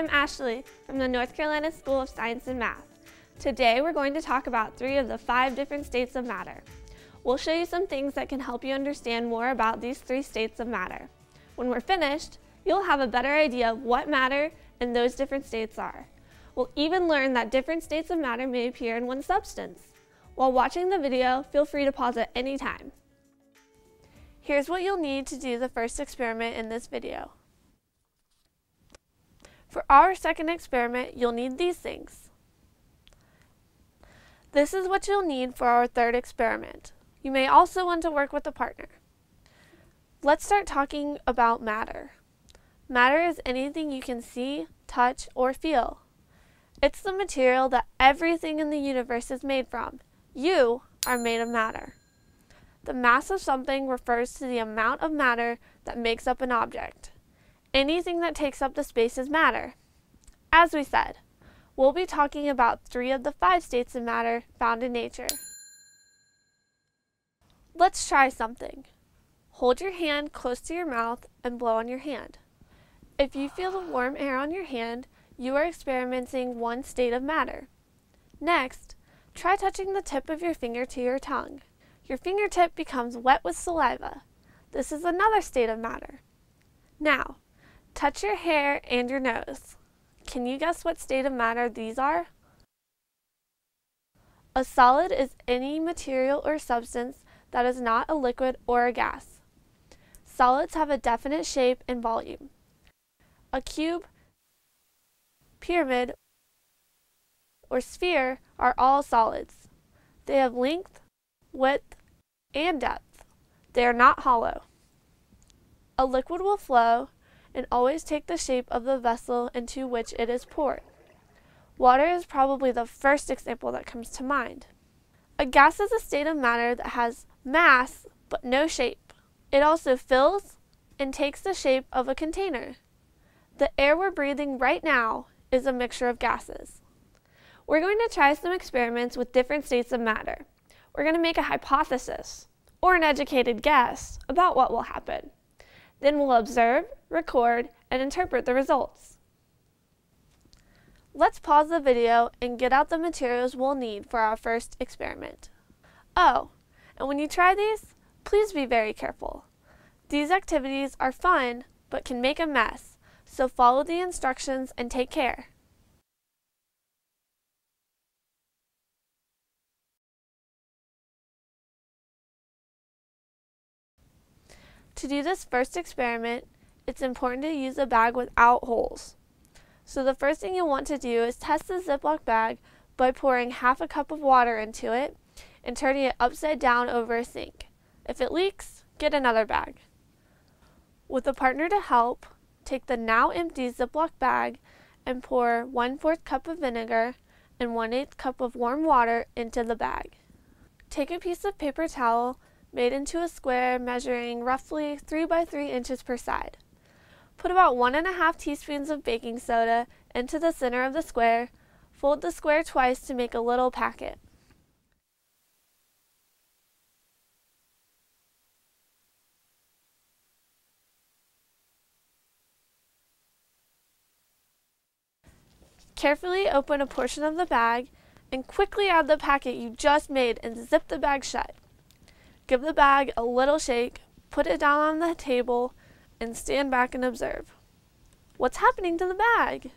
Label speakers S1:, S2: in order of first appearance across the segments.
S1: I'm Ashley from the North Carolina School of Science and Math. Today we're going to talk about three of the five different states of matter. We'll show you some things that can help you understand more about these three states of matter. When we're finished, you'll have a better idea of what matter and those different states are. We'll even learn that different states of matter may appear in one substance. While watching the video, feel free to pause at any time. Here's what you'll need to do the first experiment in this video. For our second experiment, you'll need these things. This is what you'll need for our third experiment. You may also want to work with a partner. Let's start talking about matter. Matter is anything you can see, touch, or feel. It's the material that everything in the universe is made from. You are made of matter. The mass of something refers to the amount of matter that makes up an object. Anything that takes up the space is matter. As we said, we'll be talking about three of the five states of matter found in nature. Let's try something. Hold your hand close to your mouth and blow on your hand. If you feel the warm air on your hand, you are experiencing one state of matter. Next, try touching the tip of your finger to your tongue. Your fingertip becomes wet with saliva. This is another state of matter. Now, touch your hair and your nose. Can you guess what state of matter these are? A solid is any material or substance that is not a liquid or a gas. Solids have a definite shape and volume. A cube, pyramid, or sphere are all solids. They have length, width, and depth. They are not hollow. A liquid will flow and always take the shape of the vessel into which it is poured. Water is probably the first example that comes to mind. A gas is a state of matter that has mass but no shape. It also fills and takes the shape of a container. The air we're breathing right now is a mixture of gases. We're going to try some experiments with different states of matter. We're going to make a hypothesis, or an educated guess, about what will happen. Then we'll observe, record, and interpret the results. Let's pause the video and get out the materials we'll need for our first experiment. Oh, and when you try these, please be very careful. These activities are fun, but can make a mess, so follow the instructions and take care. To do this first experiment, it's important to use a bag without holes. So the first thing you'll want to do is test the Ziploc bag by pouring half a cup of water into it and turning it upside down over a sink. If it leaks, get another bag. With a partner to help, take the now empty Ziploc bag and pour 1 4th cup of vinegar and 1 8th cup of warm water into the bag. Take a piece of paper towel made into a square measuring roughly 3 by 3 inches per side. Put about 1.5 teaspoons of baking soda into the center of the square. Fold the square twice to make a little packet. Carefully open a portion of the bag and quickly add the packet you just made and zip the bag shut. Give the bag a little shake, put it down on the table, and stand back and observe. What's happening to the bag?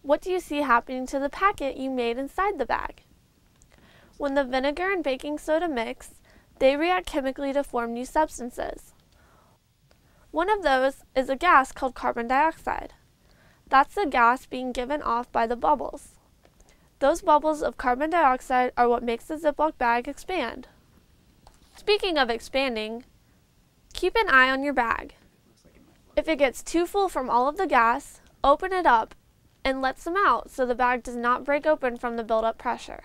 S1: What do you see happening to the packet you made inside the bag? When the vinegar and baking soda mix, they react chemically to form new substances. One of those is a gas called carbon dioxide. That's the gas being given off by the bubbles. Those bubbles of carbon dioxide are what makes the Ziploc bag expand. Speaking of expanding, keep an eye on your bag. If it gets too full from all of the gas, open it up and let some out so the bag does not break open from the buildup pressure.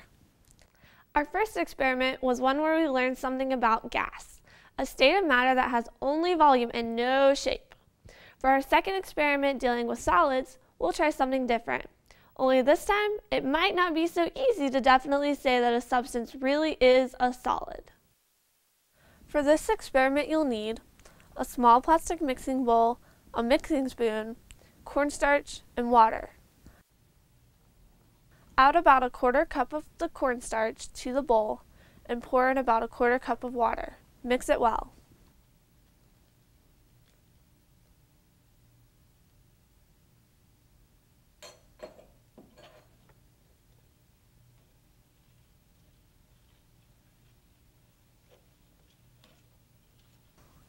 S1: Our first experiment was one where we learned something about gas a state of matter that has only volume and no shape. For our second experiment dealing with solids, we'll try something different. Only this time, it might not be so easy to definitely say that a substance really is a solid. For this experiment, you'll need a small plastic mixing bowl, a mixing spoon, cornstarch, and water. Add about a quarter cup of the cornstarch to the bowl and pour in about a quarter cup of water. Mix it well.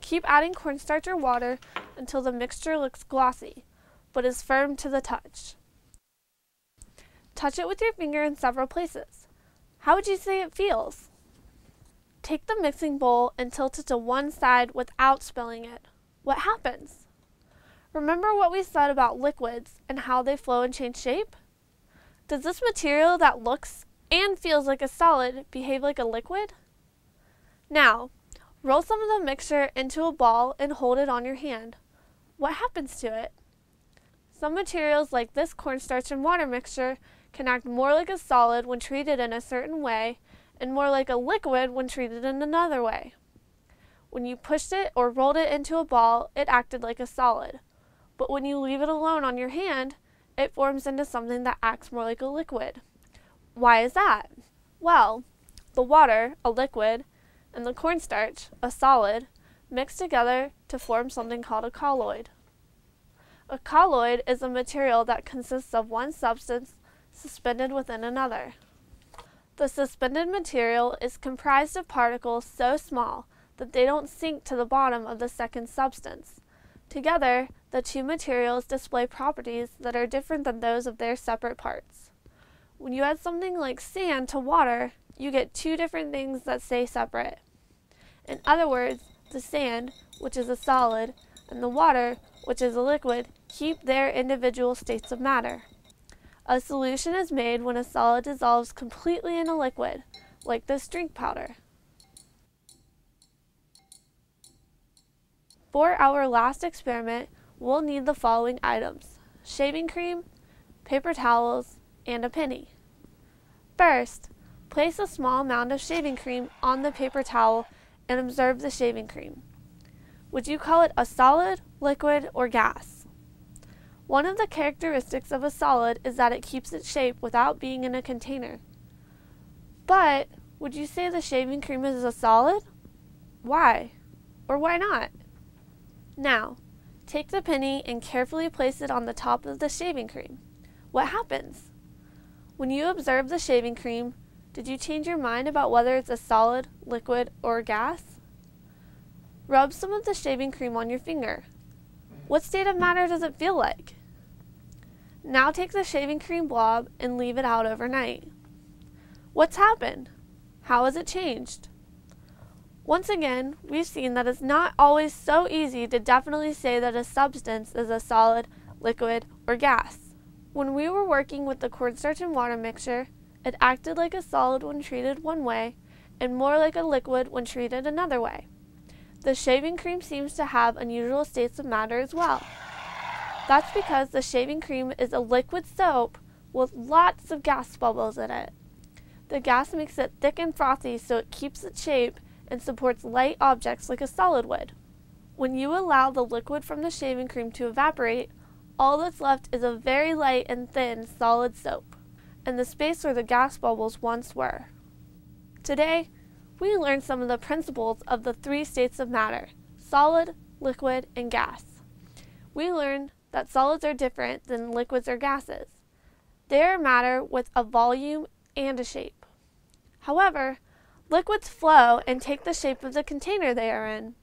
S1: Keep adding cornstarch or water until the mixture looks glossy, but is firm to the touch. Touch it with your finger in several places. How would you say it feels? Take the mixing bowl and tilt it to one side without spilling it. What happens? Remember what we said about liquids and how they flow and change shape? Does this material that looks and feels like a solid behave like a liquid? Now, Roll some of the mixture into a ball and hold it on your hand. What happens to it? Some materials like this cornstarch and water mixture can act more like a solid when treated in a certain way and more like a liquid when treated in another way. When you pushed it or rolled it into a ball, it acted like a solid. But when you leave it alone on your hand, it forms into something that acts more like a liquid. Why is that? Well, the water, a liquid, and the cornstarch, a solid, mixed together to form something called a colloid. A colloid is a material that consists of one substance suspended within another. The suspended material is comprised of particles so small that they don't sink to the bottom of the second substance. Together, the two materials display properties that are different than those of their separate parts. When you add something like sand to water, you get two different things that stay separate. In other words, the sand, which is a solid, and the water, which is a liquid, keep their individual states of matter. A solution is made when a solid dissolves completely in a liquid, like this drink powder. For our last experiment, we'll need the following items. Shaving cream, paper towels, and a penny. First, Place a small amount of shaving cream on the paper towel and observe the shaving cream. Would you call it a solid, liquid, or gas? One of the characteristics of a solid is that it keeps its shape without being in a container. But would you say the shaving cream is a solid? Why? Or why not? Now, take the penny and carefully place it on the top of the shaving cream. What happens? When you observe the shaving cream, did you change your mind about whether it's a solid, liquid, or gas? Rub some of the shaving cream on your finger. What state of matter does it feel like? Now take the shaving cream blob and leave it out overnight. What's happened? How has it changed? Once again, we've seen that it's not always so easy to definitely say that a substance is a solid, liquid, or gas. When we were working with the cornstarch and water mixture, it acted like a solid when treated one way, and more like a liquid when treated another way. The shaving cream seems to have unusual states of matter as well. That's because the shaving cream is a liquid soap with lots of gas bubbles in it. The gas makes it thick and frothy so it keeps its shape and supports light objects like a solid would. When you allow the liquid from the shaving cream to evaporate, all that's left is a very light and thin solid soap and the space where the gas bubbles once were. Today, we learned some of the principles of the three states of matter solid, liquid, and gas. We learned that solids are different than liquids or gases. They are matter with a volume and a shape. However, liquids flow and take the shape of the container they are in.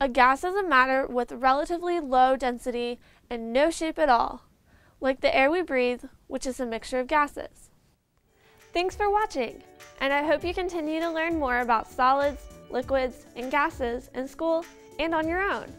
S1: A gas is a matter with relatively low density and no shape at all like the air we breathe, which is a mixture of gases. Thanks for watching, and I hope you continue to learn more about solids, liquids, and gases in school and on your own.